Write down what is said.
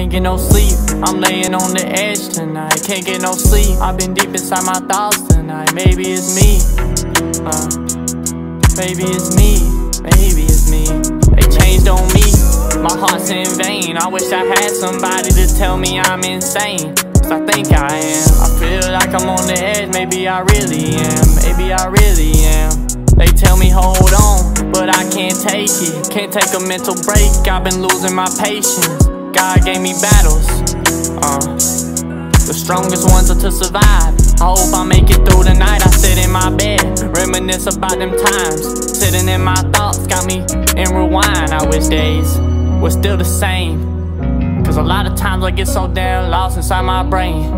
can't get no sleep. I'm laying on the edge tonight, can't get no sleep. I've been deep inside my thoughts tonight. Maybe it's me. Uh, maybe it's me. Maybe it's me. They changed on me. My heart's in vain. I wish I had somebody to tell me I'm insane. Cause I think I am. I feel like I'm on the edge. Maybe I really am. Maybe I really am. They tell me hold on, but I can't take it. Can't take a mental break. I've been losing my patience. God gave me battles. Uh, the strongest ones are to survive. I hope I make it through the night. I sit in my bed, reminisce about them times. Sitting in my thoughts got me in rewind. I wish days were still the same. Cause a lot of times I get so damn lost inside my brain.